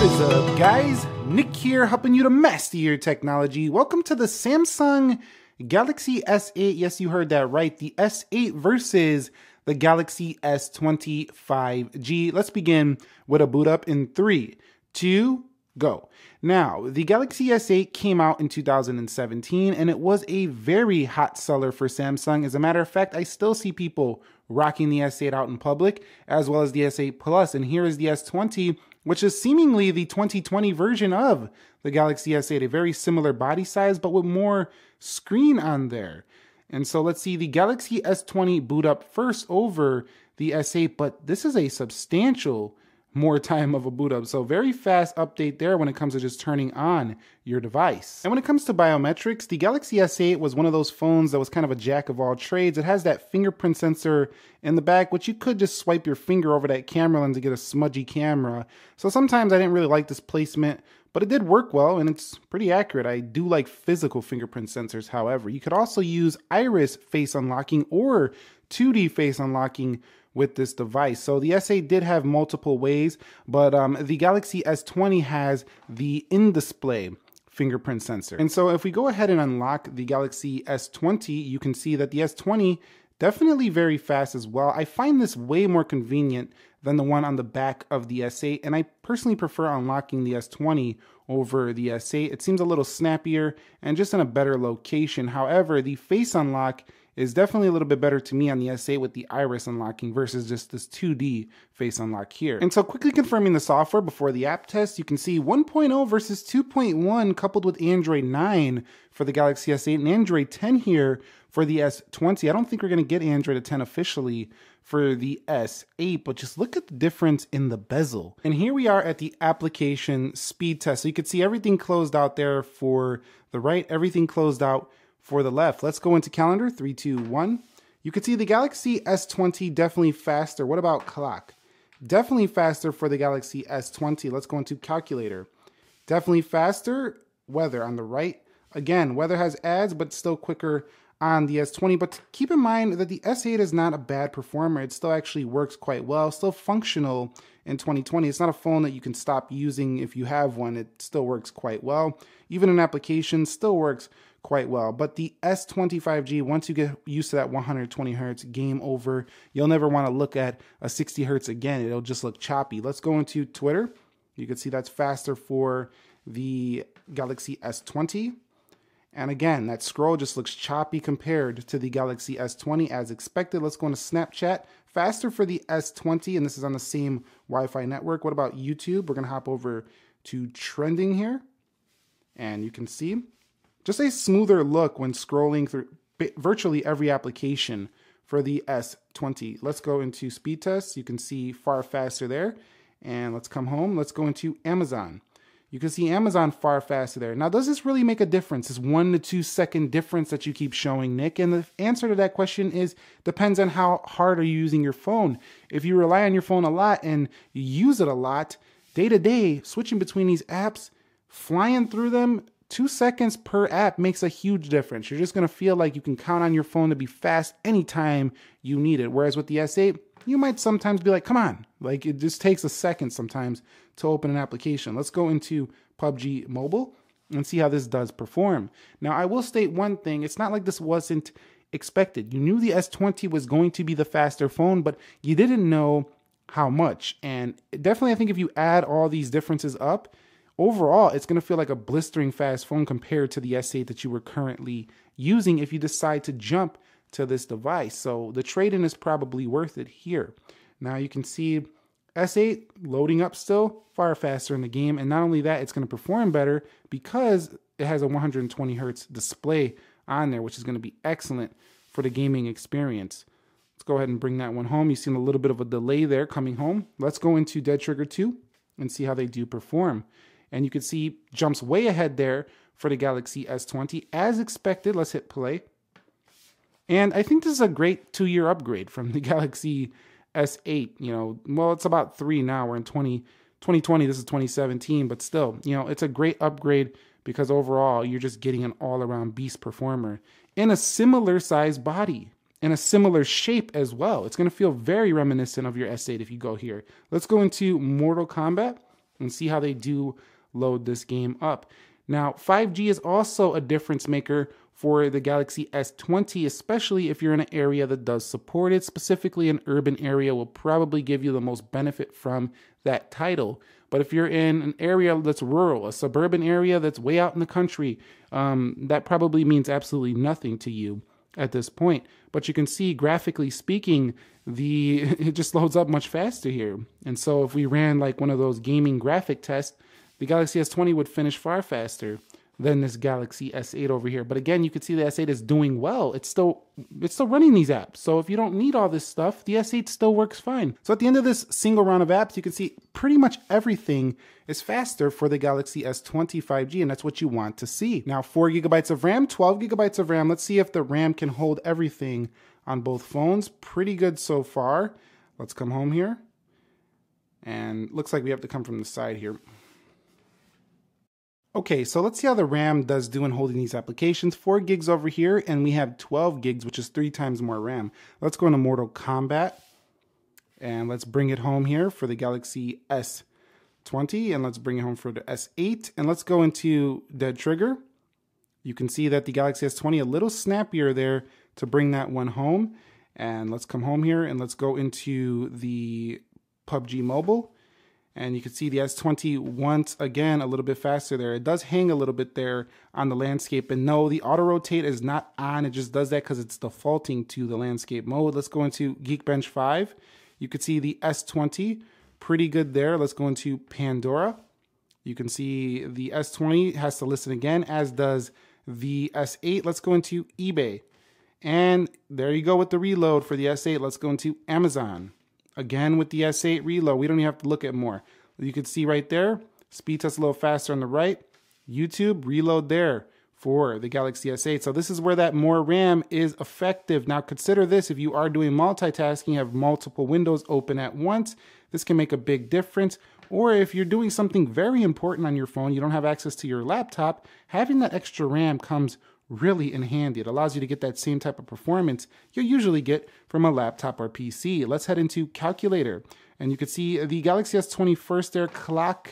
What is up, guys? Nick here, helping you to master your technology. Welcome to the Samsung Galaxy S8. Yes, you heard that right. The S8 versus the Galaxy S20 5G. Let's begin with a boot up in three, two, go. Now, the Galaxy S8 came out in 2017 and it was a very hot seller for Samsung. As a matter of fact, I still see people rocking the S8 out in public as well as the S8 Plus. And here is the S20 which is seemingly the 2020 version of the Galaxy S8, a very similar body size, but with more screen on there. And so let's see the Galaxy S20 boot up first over the S8, but this is a substantial more time of a boot up. So very fast update there when it comes to just turning on your device. And when it comes to biometrics, the Galaxy S8 was one of those phones that was kind of a jack of all trades. It has that fingerprint sensor in the back, which you could just swipe your finger over that camera lens to get a smudgy camera. So sometimes I didn't really like this placement, but it did work well and it's pretty accurate. I do like physical fingerprint sensors, however. You could also use iris face unlocking or 2D face unlocking with this device. So the S8 did have multiple ways, but um, the Galaxy S20 has the in-display fingerprint sensor. And so if we go ahead and unlock the Galaxy S20, you can see that the S20 definitely very fast as well. I find this way more convenient than the one on the back of the S8, and I personally prefer unlocking the S20 over the S8. It seems a little snappier and just in a better location. However, the face unlock is definitely a little bit better to me on the S8 with the iris unlocking versus just this 2D face unlock here. And so quickly confirming the software before the app test, you can see 1.0 versus 2.1 coupled with Android 9 for the Galaxy S8 and Android 10 here for the S20. I don't think we're going to get Android 10 officially for the S8, but just look at the difference in the bezel. And here we are at the application speed test. So you can see everything closed out there for the right, everything closed out for the left. Let's go into calendar, three, two, one. You can see the Galaxy S20 definitely faster. What about clock? Definitely faster for the Galaxy S20. Let's go into calculator. Definitely faster. Weather on the right. Again, weather has ads, but still quicker on the S20. But keep in mind that the S8 is not a bad performer. It still actually works quite well, still functional in 2020. It's not a phone that you can stop using if you have one. It still works quite well. Even in applications, still works quite well. But the S20 5G, once you get used to that 120 hertz, game over. You'll never want to look at a 60 hertz again. It'll just look choppy. Let's go into Twitter. You can see that's faster for the Galaxy S20. And again, that scroll just looks choppy compared to the Galaxy S20 as expected. Let's go into Snapchat. Faster for the S20, and this is on the same Wi Fi network. What about YouTube? We're going to hop over to trending here. And you can see just a smoother look when scrolling through virtually every application for the S20. Let's go into speed tests. You can see far faster there. And let's come home. Let's go into Amazon. You can see Amazon far faster there. Now, does this really make a difference? This one to two second difference that you keep showing, Nick? And the answer to that question is depends on how hard are you using your phone. If you rely on your phone a lot and you use it a lot, day to day, switching between these apps, flying through them, two seconds per app makes a huge difference. You're just to feel like you can count on your phone to be fast anytime you need it. Whereas with the S8, you might sometimes be like, come on, like it just takes a second sometimes to open an application. Let's go into PUBG Mobile and see how this does perform. Now, I will state one thing it's not like this wasn't expected. You knew the S20 was going to be the faster phone, but you didn't know how much. And definitely, I think if you add all these differences up, overall, it's going to feel like a blistering fast phone compared to the S8 that you were currently using if you decide to jump to this device. So the trade in is probably worth it here. Now you can see S8 loading up still far faster in the game. And not only that, it's going to perform better because it has a 120 hertz display on there, which is going to be excellent for the gaming experience. Let's go ahead and bring that one home. You've seen a little bit of a delay there coming home. Let's go into Dead Trigger 2 and see how they do perform. And you can see jumps way ahead there for the Galaxy S20. As expected, let's hit play. And I think this is a great two year upgrade from the Galaxy S8. You know, well, it's about three now. We're in 20, 2020. This is 2017, but still, you know, it's a great upgrade because overall you're just getting an all around beast performer in a similar size body in a similar shape as well. It's going to feel very reminiscent of your S8 if you go here. Let's go into Mortal Kombat and see how they do load this game up. Now, 5G is also a difference maker for the Galaxy S20, especially if you're in an area that does support it. Specifically, an urban area will probably give you the most benefit from that title. But if you're in an area that's rural, a suburban area that's way out in the country, um, that probably means absolutely nothing to you at this point. But you can see, graphically speaking, the it just loads up much faster here. And so if we ran like one of those gaming graphic tests, the Galaxy S20 would finish far faster than this Galaxy S8 over here. But again, you can see the S8 is doing well. It's still it's still running these apps. So if you don't need all this stuff, the S8 still works fine. So at the end of this single round of apps, you can see pretty much everything is faster for the Galaxy S20 5G, and that's what you want to see. Now, 4 gigabytes of RAM, 12 gigabytes of RAM. Let's see if the RAM can hold everything on both phones. Pretty good so far. Let's come home here. And looks like we have to come from the side here. Okay, so let's see how the RAM does do in holding these applications. 4 gigs over here, and we have 12 gigs, which is three times more RAM. Let's go into Mortal Kombat, and let's bring it home here for the Galaxy S20, and let's bring it home for the S8, and let's go into Dead Trigger. You can see that the Galaxy S20 a little snappier there to bring that one home. And let's come home here, and let's go into the PUBG Mobile and you can see the S20 once again a little bit faster there. It does hang a little bit there on the landscape. And no, the auto rotate is not on. It just does that because it's defaulting to the landscape mode. Let's go into Geekbench 5. You can see the S20 pretty good there. Let's go into Pandora. You can see the S20 has to listen again, as does the S8. Let's go into eBay. And there you go with the reload for the S8. Let's go into Amazon. Again with the S8 reload, we don't even have to look at more. You can see right there, speed test a little faster on the right. YouTube, reload there for the Galaxy S8. So this is where that more RAM is effective. Now consider this, if you are doing multitasking, have multiple windows open at once, this can make a big difference. Or if you're doing something very important on your phone, you don't have access to your laptop, having that extra RAM comes really in handy. It allows you to get that same type of performance you usually get from a laptop or PC. Let's head into calculator. And you can see the Galaxy S20 first there clock.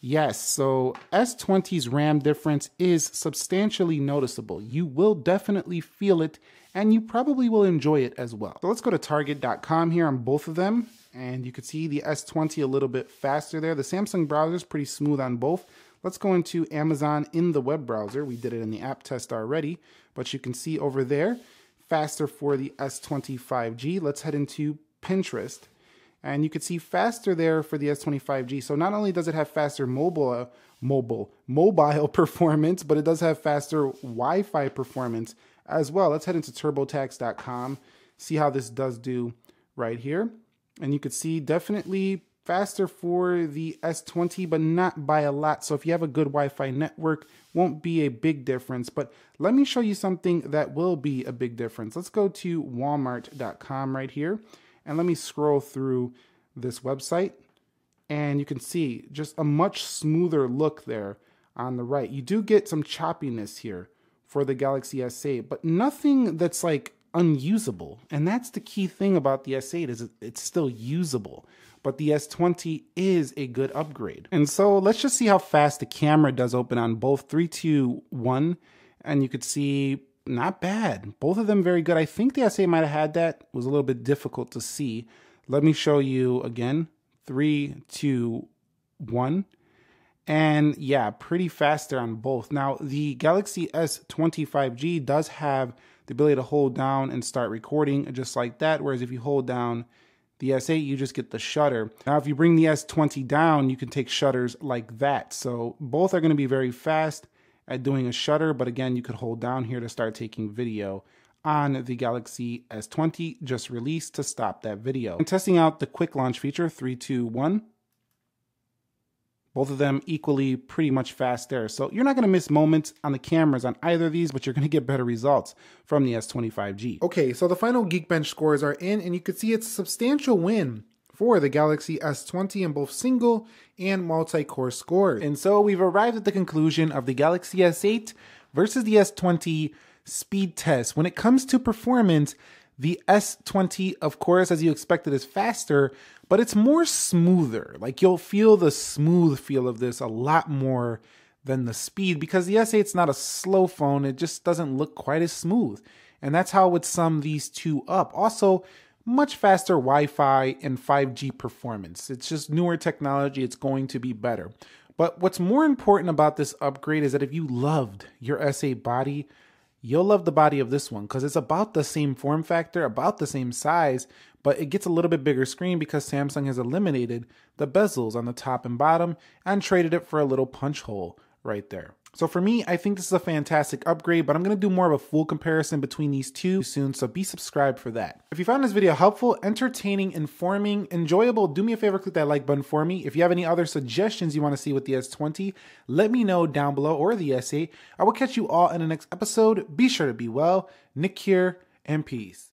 Yes, so S20's RAM difference is substantially noticeable. You will definitely feel it and you probably will enjoy it as well. So let's go to target.com here on both of them. And you can see the S20 a little bit faster there. The Samsung browser is pretty smooth on both. Let's go into Amazon in the web browser. We did it in the app test already, but you can see over there, faster for the S20 5G. Let's head into Pinterest. And you can see faster there for the S20 5G. So not only does it have faster mobile, uh, mobile, mobile performance, but it does have faster Wi-Fi performance as well. Let's head into turbotax.com, see how this does do right here. And you could see definitely faster for the S20, but not by a lot. So if you have a good Wi-Fi network, won't be a big difference. But let me show you something that will be a big difference. Let's go to walmart.com right here. And let me scroll through this website. And you can see just a much smoother look there on the right. You do get some choppiness here for the Galaxy S8, but nothing that's like unusable. And that's the key thing about the S8 is it's still usable but the S20 is a good upgrade. And so let's just see how fast the camera does open on both 3, 2, 1. And you could see not bad. Both of them very good. I think the S8 might have had that. It was a little bit difficult to see. Let me show you again. 3, 2, 1. And yeah, pretty fast there on both. Now, the Galaxy S20 5G does have the ability to hold down and start recording just like that. Whereas if you hold down the S8, you just get the shutter. Now, if you bring the S20 down, you can take shutters like that. So both are going to be very fast at doing a shutter, but again, you could hold down here to start taking video on the Galaxy S20 just released to stop that video. And testing out the quick launch feature, three, two, one. Both of them equally pretty much fast there. So you're not going to miss moments on the cameras on either of these, but you're going to get better results from the S20 5G. Okay, so the final Geekbench scores are in, and you can see it's a substantial win for the Galaxy S20 in both single and multi-core scores. And so we've arrived at the conclusion of the Galaxy S8 versus the S20 speed test. When it comes to performance, The S20, of course, as you expected, is faster, but it's more smoother. Like you'll feel the smooth feel of this a lot more than the speed because the S8 is not a slow phone. It just doesn't look quite as smooth. And that's how I would sum these two up. Also, much faster Wi Fi and 5G performance. It's just newer technology, it's going to be better. But what's more important about this upgrade is that if you loved your S8 body, you'll love the body of this one because it's about the same form factor, about the same size, but it gets a little bit bigger screen because Samsung has eliminated the bezels on the top and bottom and traded it for a little punch hole right there. So for me, I think this is a fantastic upgrade, but I'm to do more of a full comparison between these two soon, so be subscribed for that. If you found this video helpful, entertaining, informing, enjoyable, do me a favor, click that like button for me. If you have any other suggestions you want to see with the S20, let me know down below or the S8. I will catch you all in the next episode. Be sure to be well. Nick here, and peace.